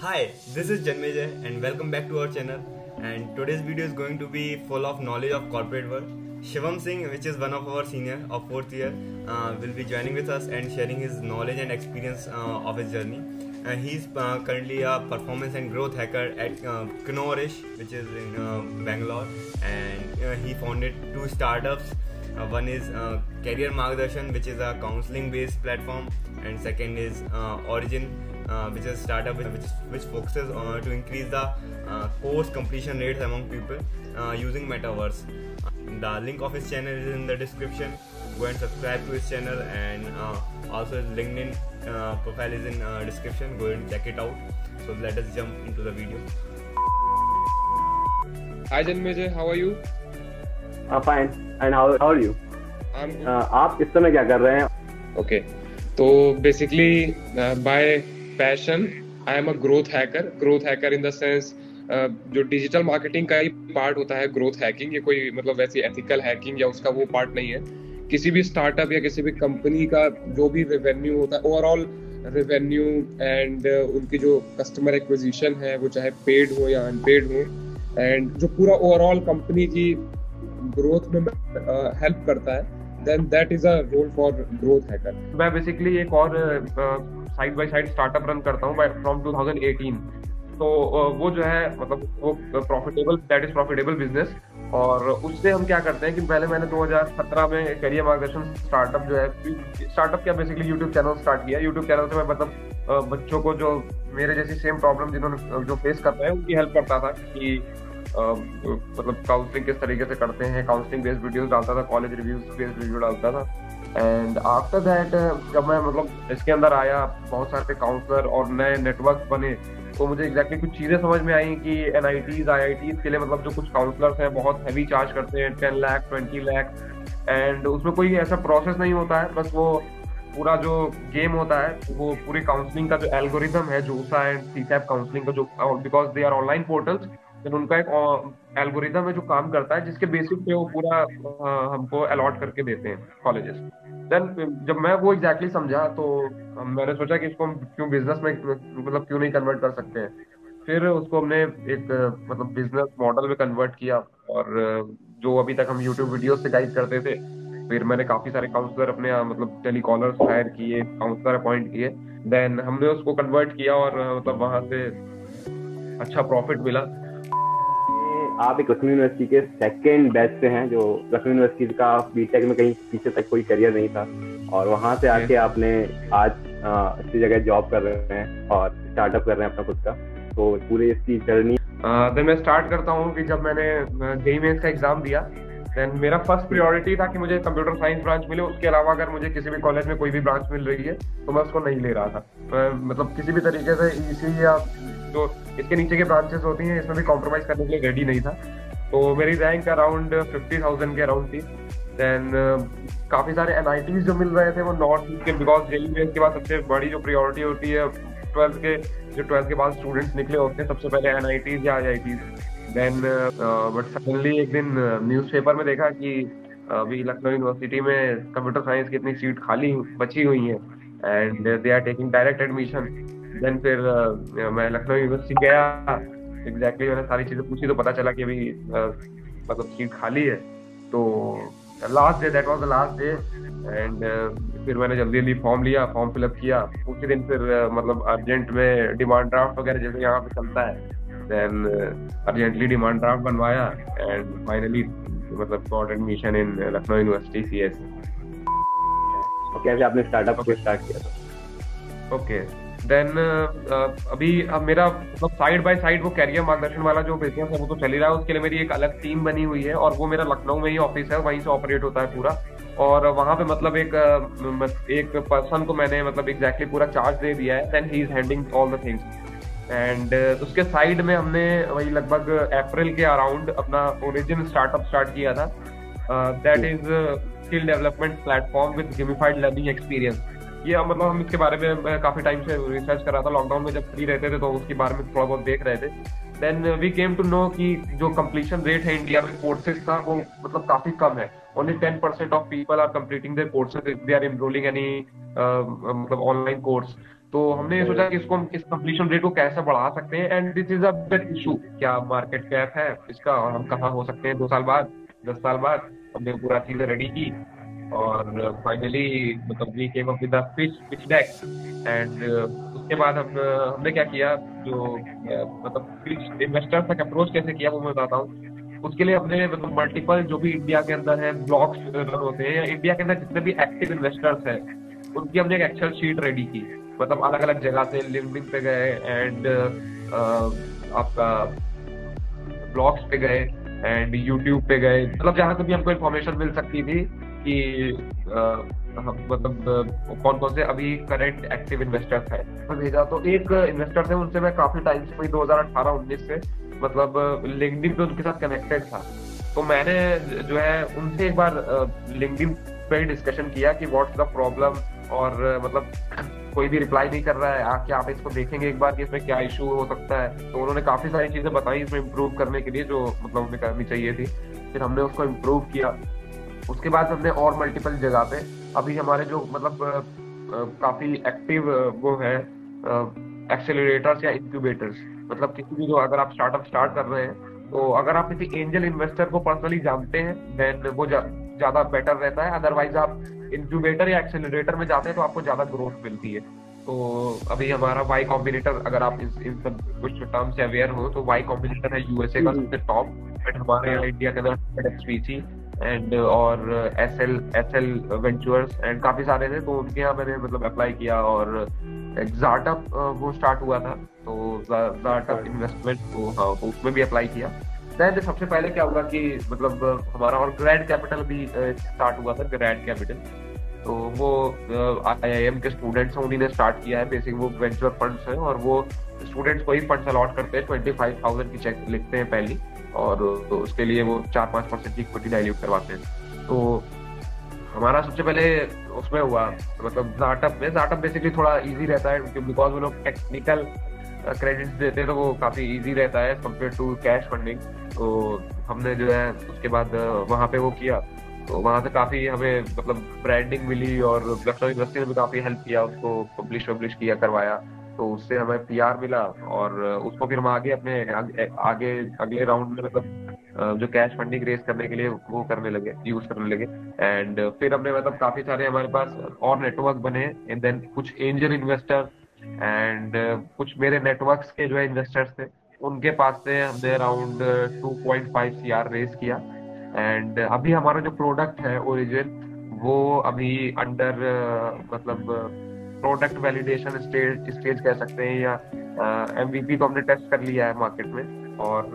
Hi, this is Janmejay and welcome back to our channel. And today's video is going to be full of knowledge of corporate world. Shivam Singh, which is one of our senior of fourth year, uh, will be joining with us and sharing his knowledge and experience uh, of his journey. Uh, he's uh, currently a performance and growth hacker at uh, Knorish, which is in uh, Bangalore, and uh, he founded two startups. Uh, one is uh, Career Margdarshan, which is a counseling-based platform, and second is uh, Origin, uh, which is a startup which, which focuses uh, to increase the uh, course completion rates among people uh, using metaverse. The link of his channel is in the description. Go and subscribe to his channel, and also his LinkedIn profile is in description. Go and check it out. So let us jump into the video. Hi Janmejay, how are you? Fine and how how are you आप इस समय क्या कर रहे हैं? Okay. तो by passion I am a growth hacker. Growth hacker in the sense uh, जो digital marketing का ही पार्ट होता है ग्रोथ हैकिंग ये कोई मतलब वैसी एथिकल हैकिंग या उसका वो पार्ट नहीं है. किसी भी स्टार्टअप या किसी भी कंपनी का जो भी रेवेन्यू होता है ओवरऑल रेवेन्यू एंड उनकी जो कस्टमर एक्विजिशन है वो चाहे पेड हो या अनपेड हो. एंड जो पूरा ओवरऑल कंपनी की ग्रोथ में हेल्प करता है then that is a role for growth hacker मैं बेसिकली एक और side by side startup run करता हूँ फ्रॉम 2018 तो uh, वो जो है मतलब वो profitable that is profitable business और उससे हम क्या करते हैं कि पहले मैंने 2017 में करियर मार्गदर्शन स्टार्टअप जो है स्टार्टप क्या बेसिकली यूट्यूब चैनल स्टार्ट किया। यूट्यूब चैनल से मैं मतलब बच्चों को जो मेरे जैसी सेम प्रॉब्लम जिन्होंने जो फेस कर रहे हैं उनकी हेल्प करता था कि मतलब काउंसलिंग किस तरीके से करते हैं काउंसलिंग बेस्ड वीडियोस डालता था कॉलेज रिव्यूज़ बेस्ड वीडियो डालता था. एंड आफ्टर दैट जब मैं मतलब इसके अंदर आया, बहुत सारे काउंसलर और नए नेटवर्क बने तो मुझे एग्जैक्टली कुछ चीज़ें समझ में आई कि N I Ts I I Ts के लिए मतलब जो कुछ काउंसलर्स हैं, बहुत हैवी चार्ज करते हैं ten lakh twenty lakh and उसमें कोई ऐसा प्रोसेस नहीं होता है, बस वो पूरा जो गेम होता है, वो पूरी काउंसलिंग का जो एल्गोरिदम है, जो ऊसा एंड सीसैप काउंसलिंग का जो because they are online portals then उनका एक एल्गोरिदम है जो काम करता है, जिसके बेसिस पे वो पूरा हमको अलॉट करके देते हैं कॉलेजेस देन जब मैं वो एग्जैक्टली exactly समझा तो मैंने सोचा कि इसको हम क्यों बिज़नेस में मतलब क्यों नहीं कन्वर्ट कर सकते हैं। फिर उसको हमने एक मतलब बिज़नेस मॉडल में कन्वर्ट किया और, जो अभी तक हम यूट्यूब वीडियो से गाइड करते थे, फिर मैंने काफ़ी सारे काउंसलर अपने मतलब टेलीकॉलर्स हायर किए काउंसलर अपॉइंट किए। देन हमने उसको कन्वर्ट किया और मतलब वहाँ से अच्छा प्रॉफिट मिला। आप एक लक्ष्मी यूनिवर्सिटी के सेकंड बैच से हैं जो लखनऊ यूनिवर्सिटी का बीटेक में कहीं पीछे तक कोई करियर नहीं था। और वहाँ से आके आपने आज अच्छी जगह जॉब कर रहे हैं और स्टार्टअप कर रहे हैं अपना खुद का। तो पूरी इसकी जर्नी देन मैं स्टार्ट करता हूँ कि जब मैंने जेई मेंस का एग्ज़ाम दिया देन मेरा फ़र्स्ट प्रायोरिटी था कि मुझे कंप्यूटर साइंस ब्रांच मिले। उसके अलावा अगर मुझे किसी भी कॉलेज में कोई भी ब्रांच मिल रही है तो मैं उसको नहीं ले रहा था। मैं मतलब किसी भी तरीके से इसी या जो इसके नीचे के ब्रांचेस होती हैं, इसमें भी कॉम्प्रोमाइज करने के लिए रेडी नहीं था। तो मेरी रैंक अराउंड फिफ्टी थाउज़ेंड के अराउंड थी। देन काफ़ी सारे एन जो मिल रहे थे वो नॉर्थ ईस्ट के बिकॉज़ जेई मेंस के बाद सबसे बड़ी जो प्रायोरिटी होती है ट्वेल्थ के, जो ट्वेल्थ के बाद स्टूडेंट्स निकले होते हैं, सबसे पहले एन या आई देन बट सडनली एक दिन न्यूज़पेपर में देखा कि अभी लखनऊ यूनिवर्सिटी में कंप्यूटर साइंस की इतनी सीट खाली बची हुई हैं। And they are taking direct admission then फिर uh, मैं लखनऊ यूनिवर्सिटी गया। एग्जैक्टली मैंने सारी चीज़ें पूछी तो पता चला कि अभी uh, मतलब सीट खाली है। तो last day that was the last day and फिर मैंने जल्दी जल्दी फॉर्म लिया फॉर्म फिलअप किया। उसी दिन फिर uh, मतलब अर्जेंट में डिमांड ड्राफ्ट वगैरह जैसे यहाँ पे चलता है। देन अर्जेंटली डिमांड ड्राफ्ट बनवाया। एंड फाइनली मतलब got admission in Lucknow university C S कैसे आपने स्टार्टअप को स्टार्ट किया था। ओके देन uh, अभी अब मेरा मतलब साइड बाय साइड वो कैरियर मार्गदर्शन वाला जो बिज़नेस है वो तो चल ही रहा है। उसके लिए मेरी एक अलग टीम बनी हुई है और वो मेरा लखनऊ में ही ऑफ़िस है वहीं से ऑपरेट होता है पूरा। और वहाँ पे मतलब एक एक पर्सन को मैंने मतलब एग्जैक्टली पूरा चार्ज दे दिया है। Then he is handling all the things and उसके साइड में हमने वही लगभग अप्रैल के अराउंड अपना ओरिजिन स्टार्टअप स्टार्ट किया था। That is skill development platform with gamified learning experience ये मतलब हम इसके बारे में मैं काफ़ी टाइम से रिसर्च कर रहा था। लॉकडाउन में जब फ्री रहते थे तो उसके बारे में थोड़ा बहुत देख रहे थे। Then we came to know कि जो कंप्लीशन रेट है इंडिया में कोर्सेज का, वो मतलब काफ़ी कम है। Only ten percent of people are completing their courses they are enrolling any मतलब ऑनलाइन कोर्स तो हमने सोचा कि इसको हम इस कंप्लीशन रेट को कैसे बढ़ा सकते हैं and this is a big issue क्या मार्केट कैप है इसका और हम कहाँ हो सकते हैं? दो साल बाद, दस साल बाद हमने पूरा चीज़ें रेडी की। और फाइनली मतलब we came up with pitch pitch deck and उसके बाद हम हमने क्या किया, जो मतलब पिच इन्वेस्टर तक अप्रोच कैसे किया, वो मैं बताता हूँ। उसके लिए हमने मतलब मल्टीपल जो भी इंडिया के अंदर है ब्लॉक्स रन होते हैं, या इंडिया के अंदर जितने भी एक्टिव इन्वेस्टर्स हैं, उनकी हमने एक एक्सेल शीट रेडी की। मतलब अलग अलग जगह से लिंक्डइन पे गए एंड आपका ब्लॉग्स पे गए एंड यूट्यूब पे गए। मतलब जहाँ से भी हमको इन्फॉर्मेशन मिल सकती थी कि मतलब कौन कौन से अभी करंट एक्टिव इन्वेस्टर्स है भेजा। तो एक इन्वेस्टर थे उनसे मैं काफ़ी टाइम से वही 2018-19 से मतलब लिंक्डइन पे उनके साथ कनेक्टेड था। तो मैंने जो है उनसे एक बार लिंक्डइन पे डिस्कशन किया कि व्हाट्स द प्रॉब्लम और मतलब कोई भी रिप्लाई नहीं कर रहा है। आ, क्या आप इसको देखेंगे एक बार कि इसमें क्या इशू हो सकता है। तो उन्होंने काफ़ी सारी चीज़ें बताई इसमें इम्प्रूव करने के लिए जो मतलब उन्हें करनी चाहिए थी। फिर हमने उसको इम्प्रूव किया। उसके बाद हमने और मल्टीपल जगह पे अभी हमारे जो मतलब काफ़ी एक्टिव वो है एक्सेलरेटर्स या इंक्यूबेटर्स मतलब किसी भी जो अगर आप स्टार्टअप स्टार्ट कर रहे हैं तो अगर आप किसी एंजल इन्वेस्टर को पर्सनली जानते हैं देन वो ज़्यादा बेटर रहता है। अदरवाइज़ आप इंक्यूबेटर या एक्सेलरेटर में जाते हैं तो आपको ज़्यादा ग्रोथ मिलती है। तो अभी हमारा वाई कॉम्बिनेटर अगर आप इस इन सब कुछ टर्म से अवेयर हो तो वाई कॉम्बिनेटर है यूएसए का सबसे टॉप बट हमारे यहाँ इंडिया के अंदर एंड और S L S L ventures and काफ़ी सारे थे तो उनके यहाँ मैंने मतलब अप्लाई किया और एक जार्टअप वो स्टार्ट हुआ था तो जार्टअप इन्वेस्टमेंट तो हाँ उसमें भी अप्लाई किया। देन सबसे पहले क्या हुआ कि मतलब हमारा और ग्रैंड कैपिटल भी स्टार्ट हुआ था ग्रैंड कैपिटल तो वो आई आई एम के स्टूडेंट्स हैं उन्हीं ने स्टार्ट किया है बेसिक वो वेंचर फंड्स हैं और वो स्टूडेंट्स को ही फंड्स अलॉट करते हैं ट्वेंटी फाइव थाउज़ेंड की चेक लिखते हैं पहली। और तो उसके लिए वो चार पाँच परसेंट की इक्विटी डायल्यूट करवाते हैं। तो हमारा सबसे पहले उसमें हुआ मतलब स्टार्टअप में स्टार्टअप बेसिकली थोड़ा इजी रहता है बिकॉज़ वो लोग टेक्निकल क्रेडिट देते हैं तो वो काफ़ी इजी रहता है कंपेयर टू कैश फंडिंग तो हमने जो है, उसके बाद वहाँ पे वो किया। तो वहाँ से काफ़ी हमें मतलब ब्रांडिंग मिली और लखनऊ यूनिवर्सिटी ने भी काफ़ी हेल्प किया, उसको पब्लिश वब्लिश किया, करवाया। तो उससे हमें पीआर मिला और उसको फिर हम आगे अपने आगे, अगले राउंड में मतलब जो कैश फंडिंग रेस करने के लिए वो करने लगे यूज़ करने लगे। एंड फिर हमने मतलब काफ़ी सारे हमारे पास और नेटवर्क बने एंड देन कुछ एंजल इन्वेस्टर एंड कुछ मेरे नेटवर्क्स के जो है इन्वेस्टर्स थे उनके पास से हमने अराउंड 2.5 सीआर रेस किया। एंड अभी हमारा जो प्रोडक्ट है ओरिजिन वो अभी अंडर मतलब प्रोडक्ट वैलिडेशन स्टेज स्टेज कह सकते हैं या एमवीपी uh, को हमने टेस्ट कर लिया है मार्केट में और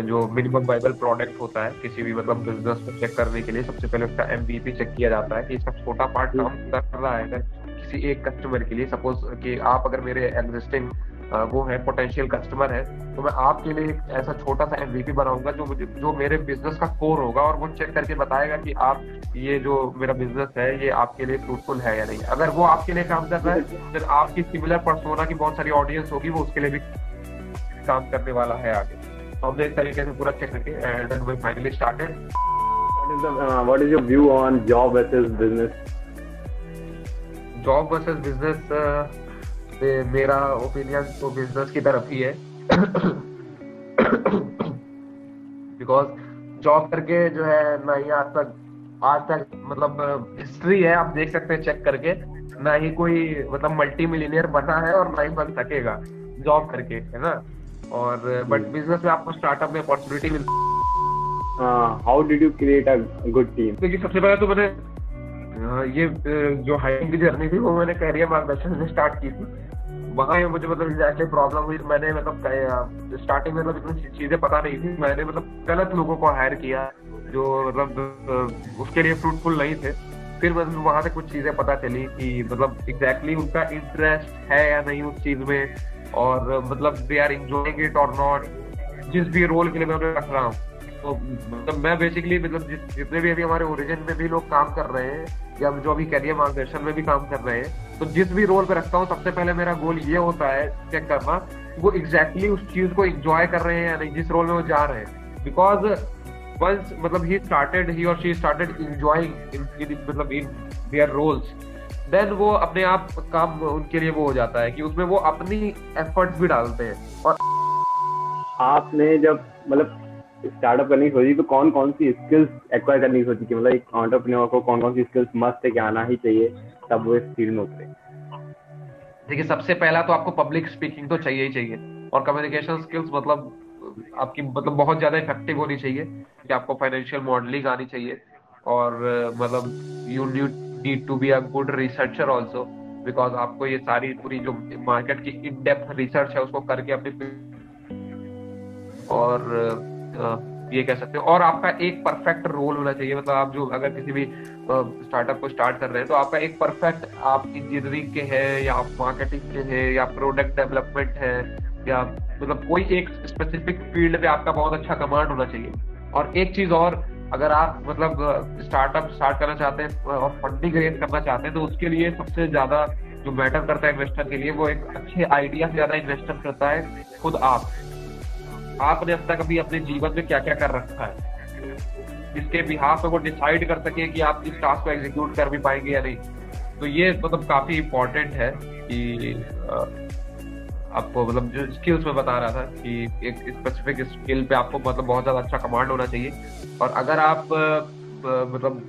जो मिनिमम वाइबल प्रोडक्ट होता है किसी भी मतलब बिज़नेस को चेक करने के लिए सबसे पहले उसका एमबीपी चेक किया जाता है कि इसका छोटा पार्ट काम कर रहा है किसी एक कस्टमर के लिए सपोज़ कि आप अगर मेरे एग्जिस्टिंग वो है पोटेंशियल कस्टमर है तो मैं आपके लिए एक ऐसा छोटा सा एमवीपी बनाऊँगा जो मुझे जो मेरे बिज़नेस का कोर होगा और वो चेक करके बताएगा कि आप ये जो मेरा बिज़नेस है ये आपके लिए फ्रूटफुल है या नहीं। अगर वो आपके लिए काम कर रहा है फिर आपकी सिमिलर पर्सोना की बहुत सारी ऑडियंस होगी वो उसके लिए भी काम करने वाला है आगे। तो हमने इस तरीके से पूरा चेक करके and we finally started what is your view on job versus business? Job versus business मेरा ओपिनियन तो बिज़नेस की तरफ़ ही है। बिकॉज़ जॉब करके जो है ना ही आज तक आज तक मतलब हिस्ट्री है आप देख सकते हैं चेक करके। ना ही कोई मतलब मल्टी मिलीनियर बना है और ना ही बन सकेगा जॉब करके है ना? और बट बिज़नेस में आपको स्टार्टअप में अपॉर्चुनिटी मिलती how did you create a good team देखिए सबसे पहले तो मैंने ये जो हाइकिंग की जर्नी थी, वो मैंने कैरियर मार्गदर्शन से स्टार्ट की थी। वहाँ मुझे मतलब एग्जैक्टली प्रॉब्लम हुई, मैंने मतलब स्टार्टिंग में मतलब इतनी चीज़ें पता नहीं थी। मैंने मतलब गलत लोगों को हायर किया, जो मतलब उसके लिए फ्रूटफुल नहीं थे। फिर मतलब वहाँ से कुछ चीज़ें पता चली कि मतलब एग्जैक्टली exactly उनका इंटरेस्ट है या नहीं उस चीज़ में, और मतलब दे आर इंजॉइंग इट और नॉट जिस भी रोल के लिए मैं उन्हें रख रहा हूँ। तो मतलब मैं बेसिकली मतलब जितने भी अभी हमारे ओरिजिन में भी लोग काम कर रहे हैं, या जो अभी कैरियर मार्गदर्शन में भी काम कर रहे हैं तो जिस भी रोल पे रखता हूँ, सबसे पहले मेरा गोल ये होता है चेक करना, वो एग्जैक्टली exactly उस चीज़ को इंजॉय कर रहे हैं या नहीं, जिस रोल में वो जा रहे हैं. बिकॉज़ वंस मतलब ही स्टार्टेड ही और शी स्टार्टेड इंजॉइंग इन मतलब इन देयर रोल्स देन वो अपने आप काम उनके लिए वो हो जाता है कि उसमें वो अपनी एफर्ट्स भी डालते हैं और आपने जब मतलब स्टार्टअप करने सोची तो कौन कौन सी स्किल्स एक्वायर करने सोची कि मतलब एक ऑन्टरप्रेन्योर को कौन कौन सी स्किल्स मस्ट है कि आना ही चाहिए, तब वो इस फ़ील्ड में उतरे। देखिए, सबसे पहला तो आपको पब्लिक स्पीकिंग तो चाहिए ही चाहिए, और कम्युनिकेशन स्किल्स मतलब आपकी मतलब बहुत ज़्यादा इफ़ेक्टिव होनी चाहिए, कि आपको फाइनेंशियल मॉडलिंग आनी चाहिए, और मतलब you need to be a good researcher also because आपको ये सारी पूरी जो मार्केट की इन डेप्थ रिसर्च है, उसको करके अपनी और ये कह सकते हो। और आपका एक परफेक्ट रोल होना चाहिए। मतलब आप जो अगर किसी भी स्टार्टअप को स्टार्ट कर रहे हैं तो आपका एक परफेक्ट आप इंजीनियरिंग के हैं, या आप मार्केटिंग के हैं, या प्रोडक्ट डेवलपमेंट है, या मतलब कोई एक स्पेसिफिक फ़ील्ड पे आपका बहुत अच्छा कमांड होना चाहिए। और एक चीज़ और, अगर आप मतलब स्टार्टअप स्टार्ट करना चाहते हैं और फंडिंग रेज करना चाहते हैं तो उसके लिए सबसे ज़्यादा जो मैटर करता है इन्वेस्टर के लिए, वो एक अच्छे आइडिया से ज़्यादा इन्वेस्टर करता है खुद आप। आपने अब तक अभी अपने जीवन में क्या क्या कर रखा है? जिसके बिहार पे वो डिसाइड कर सके कि आप इस टास्क को एग्जीक्यूट कर भी पाएँगे या नहीं। तो ये मतलब काफ़ी इम्पोर्टेंट है कि आपको मतलब जो स्किल्स में बता रहा था कि एक स्पेसिफिक स्किल पे आपको मतलब बहुत ज़्यादा अच्छा कमांड होना चाहिए। और अगर आप मतलब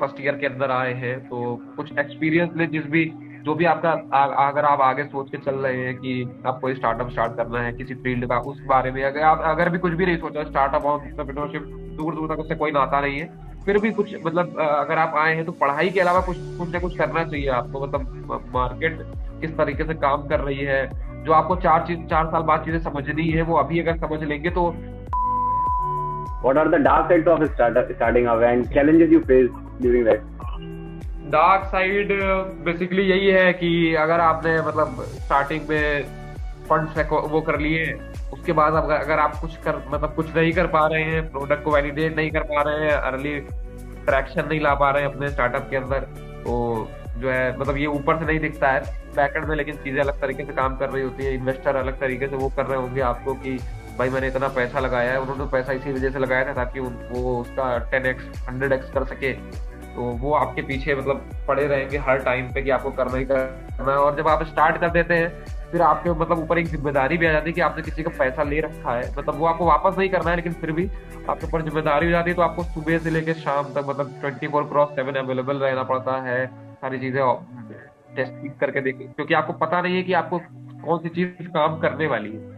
फ़र्स्ट ईयर के अंदर आए हैं तो कुछ एक्सपीरियंस ले जिस भी जो भी आपका आ, अगर आप आगे सोच के चल रहे हैं कि आपको स्टार्टअप स्टार्ट करना है किसी फ़ील्ड का उस बारे में अगर आप अगर भी कुछ भी नहीं सोचा स्टार्टअप और एंटरप्रेन्योरशिप दूर दूर तक उससे कोई नाता नहीं है फिर भी कुछ मतलब अगर आप आए हैं तो पढ़ाई के अलावा कुछ कुछ ना कुछ करना चाहिए आपको मतलब मार्केट किस तरीके से काम कर रही है जो आपको चार चीज़ चार साल बाद चीज़ें समझनी है वो अभी अगर समझ लेंगे तो What are the dark sides of starting up and challenges you faced during that? Dark side basically यही है कि अगर आपने मतलब स्टार्टिंग में फंड्स वो कर लिए, उसके बाद अगर आप कुछ कर मतलब कुछ नहीं कर पा रहे हैं प्रोडक्ट को वैलिडेट नहीं कर पा रहे हैं अर्ली ट्रैक्शन नहीं ला पा रहे हैं अपने स्टार्टअप के अंदर तो जो है मतलब ये ऊपर से नहीं दिखता है बैकेंड में, लेकिन चीज़ें अलग तरीके से काम कर रही होती है इन्वेस्टर अलग तरीके से वो कर रहे होंगे आपको कि भाई मैंने इतना पैसा लगाया है, उन्होंने पैसा इसी वजह से लगाया था ताकि वो उसका टेन एक्स हंड्रेड एक्स कर सके। तो वो आपके पीछे मतलब पड़े रहेंगे हर टाइम पे कि आपको करना ही करना है। और जब आप स्टार्ट कर देते हैं फिर आपके मतलब ऊपर एक ज़िम्मेदारी भी आ जाती है कि आपने किसी का पैसा ले रखा है। मतलब वो आपको वापस नहीं करना है लेकिन फिर भी आपके ऊपर ज़िम्मेदारी हो जाती है तो आपको सुबह से लेकर शाम तक मतलब twenty four cross seven available रहना पड़ता है। सारी चीज़ें टेस्ट करके देखें क्योंकि आपको पता नहीं है कि आपको कौन सी चीज़ काम करने वाली है।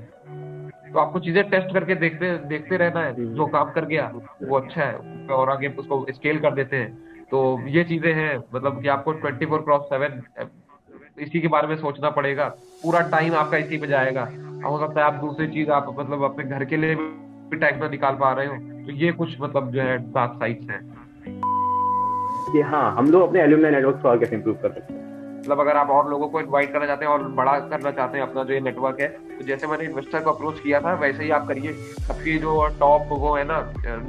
तो आपको चीज़ें टेस्ट करके देखते देखते रहना है जो काम कर गया वो अच्छा है। और आगे उसको स्केल कर देते हैं। तो ये चीज़ें हैं मतलब कि आपको ट्वेंटी फोर क्रॉस सेवन इसी के बारे में सोचना पड़ेगा। पूरा टाइम आपका इसी पे जाएगा। हो सकता है आप दूसरी चीज़ आप मतलब अपने घर के लिए भी टाइम ना निकाल पा रहे हो। तो ये कुछ मतलब जो है डार्क साइड्स हैं। कि हाँ हम लोग अपने एल्यूमिनाई नेटवर्क को और कैसे इंप्रूव कर सकते हैं। मतलब अगर आप और लोगों को इनवाइट करना चाहते हैं और बड़ा करना चाहते हैं अपना जो ये नेटवर्क है तो जैसे मैंने इन्वेस्टर को अप्रोच किया था, वैसे ही आप करिए। सबकी जो टॉप वो है ना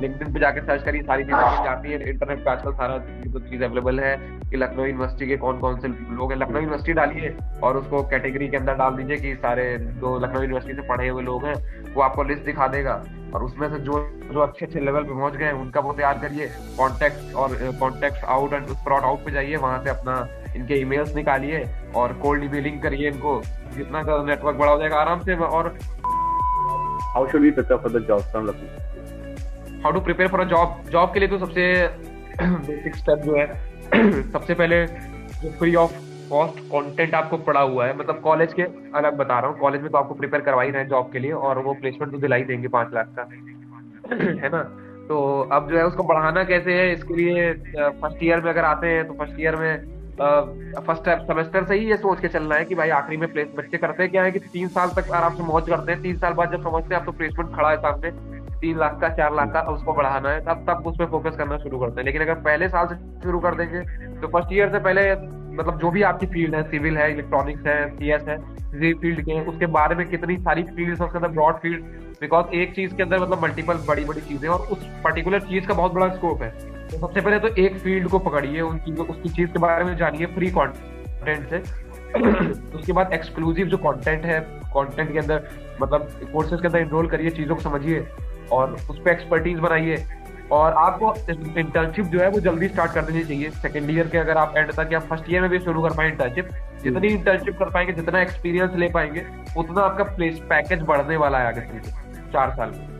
लिंक पे जाके सर्च करिए, सारी चीज़ें जाती है इंटरनेट पे आजकल सारा चीज़ अवेलेबल है। कि लखनऊ यूनिवर्सिटी के कौन कौन से लोग हैं। लखनऊ यूनिवर्सिटी डालिए और उसको कैटेगरी के अंदर डाल दीजिए कि सारे जो लखनऊ यूनिवर्सिटी से पढ़े हुए लोग हैं वो आपको लिस्ट दिखा देगा। और उसमें से जो जो अच्छे अच्छे लेवल पे पहुँच गए उनका वो तैयार करिए। कॉन्टेक्ट और contact out and sprout out पे जाइए वहाँ से अपना इनके ईमेल्स निकालिए और कोल्ड ईमेलिंग करिए इनको। जितना ज़्यादा नेटवर्क बड़ा हो जाएगा आराम से और how should we prepare for the job from how to prepare for a job job के लिए तो सबसे बेसिक स्टेप जो है सबसे पहले जो फ्री ऑफ़ कॉस्ट कंटेंट आपको पड़ा हुआ है मतलब कॉलेज के अलग बता रहा हूँ कॉलेज में तो आपको प्रिपेयर करवा ही रहे हैं जॉब के लिए और वो प्लेसमेंट तो दिलाई देंगे पाँच लाख का, है ना? तो अब जो है उसको बढ़ाना कैसे है, इसके लिए फ़र्स्ट ईयर में अगर आते हैं तो फ़र्स्ट ईयर में फ़र्स्ट सेमेस्टर से ही ये सोच के चलना है कि भाई आखिरी में प्लेस बच्चे करते हैं, क्या है कि तीन साल तक आराम से मौज करते हैं, तीन साल बाद जब समझते हैं आप तो प्लेसमेंट खड़ा है सामने। तीन लाख का, चार लाख का उसको बढ़ाना है, तब तब उस पर फोकस करना शुरू करते हैं। लेकिन अगर पहले साल से शुरू कर देंगे तो फ़र्स्ट ईयर से पहले मतलब जो भी आपकी फ़ील्ड है सिविल है इलेक्ट्रॉनिक्स है सीएस है, किसी फ़ील्ड के, उसके बारे में कितनी सारी फ़ील्ड है, उसके अंदर ब्रॉड फ़ील्ड बिकॉज़ एक चीज़ के अंदर मतलब मल्टीपल बड़ी बड़ी चीज़ें और उस पर्टिकुलर चीज़ का बहुत बड़ा स्कोप है। तो सबसे पहले तो एक फ़ील्ड को पकड़िए, उन चीज़ों, उसकी चीज़ के बारे में जानिए फ्री कॉन्टेंट से। उसके बाद एक्सक्लूसिव जो कंटेंट है कंटेंट के अंदर मतलब कोर्सेज के अंदर इनरोल करिए, चीज़ों को समझिए। और उस पर एक्सपर्टीज बनाइए। और आपको इंटर्नशिप जो है वो जल्दी स्टार्ट कर देनी चाहिए। सेकेंड ईयर के अगर आप एंड तक या फ़र्स्ट ईयर में भी शुरू कर पाए इंटर्नशिप जितनी इंटर्नशिप कर पाएँगे जितना एक्सपीरियंस ले पाएँगे उतना आपका प्लेस पैकेज बढ़ने वाला है आगे चार साल में।